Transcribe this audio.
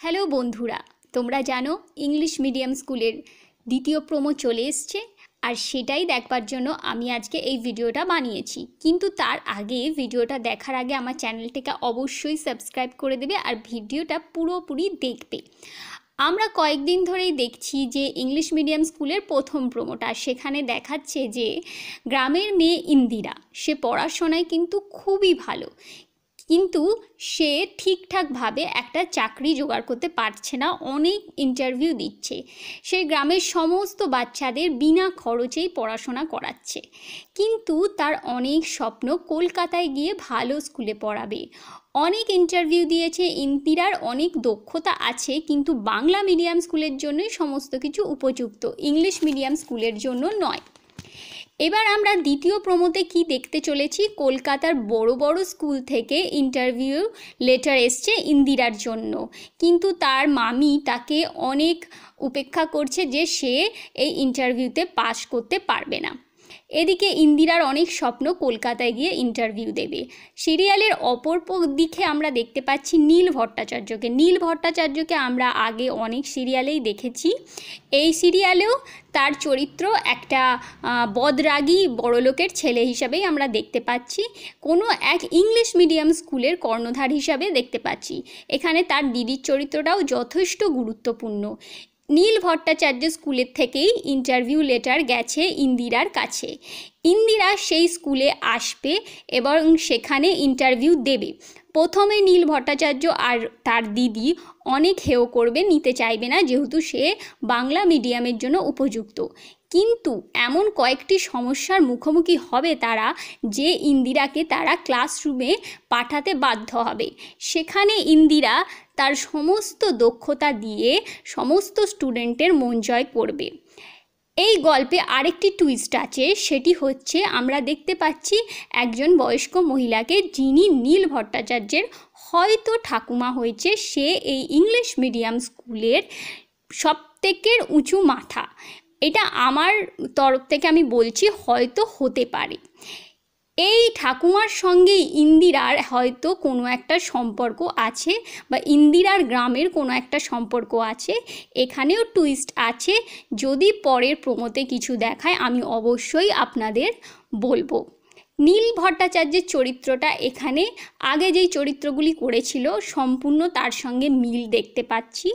Hello বন্ধুরা, তোমরা জানো ইংলিশ মিডিয়াম স্কুলের দ্বিতীয় প্রোমো চলে এসছে আর সেটাই দেখবার জন্য আমি আজকে এই ভিডিওটা বানিয়েছি। কিন্তু তার আগে ভিডিওটা দেখার আগে আমার চ্যানেলটিকে অবশ্যই সাবস্ক্রাইব করে দেবে আর ভিডিওটা পুরোপুরি দেখবে। আমরা কয়েকদিন ধরেই দেখছি যে ইংলিশ মিডিয়াম স্কুলের প্রথম প্রোমোটা সেখানে দেখাচ্ছে যে গ্রামের মেয়ে ইন্দিরা, সে পড়াশোনায় কিন্তু খুবই ভালো। কিন্তু সে ঠিকঠাকভাবে একটা চাকরি জোগাড় করতে পারছে না, অনেক ইন্টারভিউ দিচ্ছে। সে গ্রামের সমস্ত বাচ্চাদের বিনা খরচেই পড়াশোনা করাচ্ছে। কিন্তু তার অনেক স্বপ্ন কলকাতায় গিয়ে ভালো স্কুলে পড়াবে। অনেক ইন্টারভিউ দিয়েছে, ইন্দিরার অনেক দক্ষতা আছে, কিন্তু বাংলা মিডিয়াম স্কুলের জন্যই সমস্ত কিছু উপযুক্ত ইংলিশ মিডিয়াম স্কুলের জন্য নয়। এবার আমরা দ্বিতীয় প্রমোতে কি দেখতে চলেছি? কলকাতার বড় বড় স্কুল থেকে ইন্টারভিউ লেটার এসছে ইন্দিরার জন্য। কিন্তু তার মামি তাকে অনেক উপেক্ষা করছে যে সে এই ইন্টারভিউতে পাশ করতে পারবে না। এদিকে ইন্দিরার অনেক স্বপ্ন কলকাতায় গিয়ে ইন্টারভিউ দেবে। সিরিয়ালের অপর দিকে আমরা দেখতে পাচ্ছি নীল ভট্টাচার্যকে। নীল ভট্টাচার্যকে আমরা আগে অনেক সিরিয়ালেই দেখেছি। এই সিরিয়ালেও তার চরিত্র একটা বদরাগী বড়লোকের ছেলে হিসাবেই আমরা দেখতে পাচ্ছি। কোনো এক ইংলিশ মিডিয়াম স্কুলের কর্ণধার হিসাবে দেখতে পাচ্ছি। এখানে তার দিদির চরিত্রটাও যথেষ্ট গুরুত্বপূর্ণ। নীল ভট্টাচার্য স্কুলের থেকেই ইন্টারভিউ লেটার গেছে ইন্দিরার কাছে। ইন্দিরা সেই স্কুলে আসবে এবং সেখানে ইন্টারভিউ দেবে। প্রথমে নীল ভট্টাচার্য আর তার দিদি অনেক হেও করবে, নিতে চাইবে না, যেহেতু সে বাংলা মিডিয়ামের জন্য উপযুক্ত। কিন্তু এমন কয়েকটি সমস্যার মুখোমুখি হবে তারা যে ইন্দিরাকে তারা ক্লাসরুমে পাঠাতে বাধ্য হবে। সেখানে ইন্দিরা তার সমস্ত দক্ষতা দিয়ে সমস্ত স্টুডেন্টের মন জয় করবে। এই গল্পে আরেকটি টুইস্ট আছে, সেটি হচ্ছে আমরা দেখতে পাচ্ছি একজন বয়স্ক মহিলাকে যিনি নীল ভট্টাচার্যের হয়তো ঠাকুমা হয়েছে, সে এই ইংলিশ মিডিয়াম স্কুলের সবথেকের উঁচু মাথা। এটা আমার তরফ থেকে আমি বলছি হয়তো হতে পারে। এই ঠাকুমার সঙ্গে ইন্দিরার হয়তো কোনো একটা সম্পর্ক আছে বা ইন্দিরার গ্রামের কোনো একটা সম্পর্ক আছে। এখানেও টুইস্ট আছে। যদি পরের প্রমোতে কিছু দেখায়, আমি অবশ্যই আপনাদের বলব। নীল ভট্টাচার্যের চরিত্রটা এখানে, আগে যেই চরিত্রগুলি করেছিল, সম্পূর্ণ তার সঙ্গে মিল দেখতে পাচ্ছি।